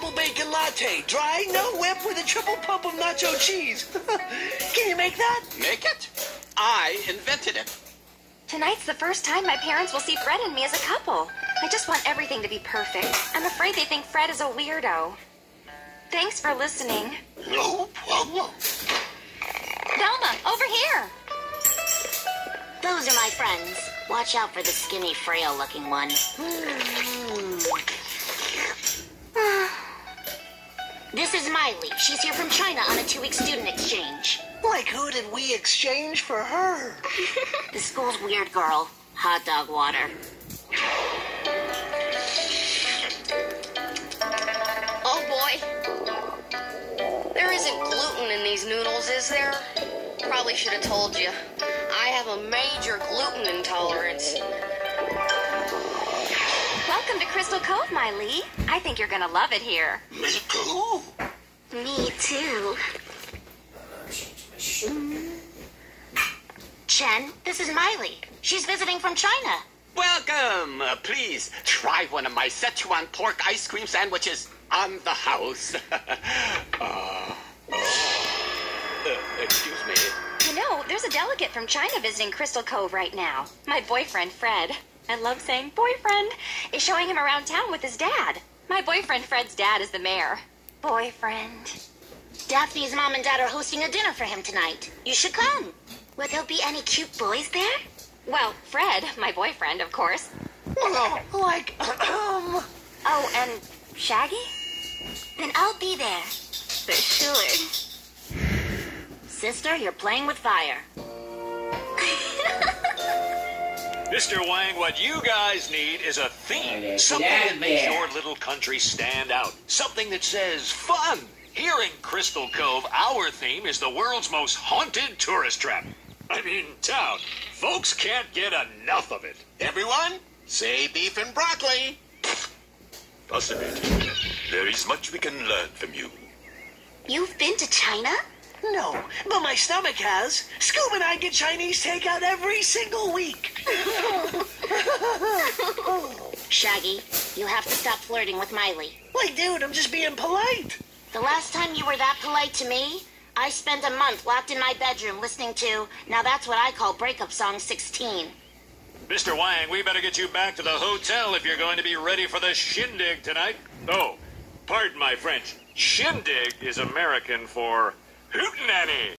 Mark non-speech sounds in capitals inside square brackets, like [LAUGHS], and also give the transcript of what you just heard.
double bacon latte, dry, no whip, with a triple pump of nacho cheese. [LAUGHS] Can you make that? Make it? I invented it. Tonight's the first time my parents will see Fred and me as a couple. I just want everything to be perfect. I'm afraid they think Fred is a weirdo. Thanks for listening. No problem. Velma, over here. Those are my friends. Watch out for the skinny, frail looking one. Hmm. This is Mai Le. She's here from China on a two week student exchange. Like who did we exchange for her? [LAUGHS] The school's weird girl. Hot dog water. Oh boy. There isn't gluten in these noodles, is there? Probably should have told you. I have a major gluten intolerance. Welcome to Crystal Cove, Mai Le. I think you're gonna love it here. Me too. Me too. Chen, this is Mai Le. She's visiting from China. Welcome. Uh, please try one of my Szechuan pork ice cream sandwiches on the house. [LAUGHS] uh, uh, excuse me. You know, there's a delegate from China visiting Crystal Cove right now. My boyfriend, Fred. I love saying boyfriend. Is showing him around town with his dad. My boyfriend, Fred's dad, is the mayor. Boyfriend. Daphne's mom and dad are hosting a dinner for him tonight. You should come. Will there be any cute boys there? Well, Fred, my boyfriend, of course. Oh, like, um, Oh, and Shaggy? Then I'll be there. For sure. Sister, you're playing with fire. Mr. Wang, what you guys need is a theme. Okay, Something get that makes your little country stand out. Something that says fun. Here in Crystal Cove, our theme is the world's most haunted tourist trap. I mean, town. Folks can't get enough of it. Everyone, say beef and broccoli. Fascinating. There is much we can learn from you. You've been to China? no, but my stomach has. Scoob and I get Chinese takeout every single week. Shaggy, you have to stop flirting with Mai Le. Like, dude, I'm just being polite. The last time you were that polite to me, I spent a month locked in my bedroom listening to, now that's what I call breakup song 16. Mr. Wang, we better get you back to the hotel if you're going to be ready for the shindig tonight. Oh, pardon my French. Shindig is American for hootenanny.